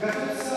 Готовьтесь.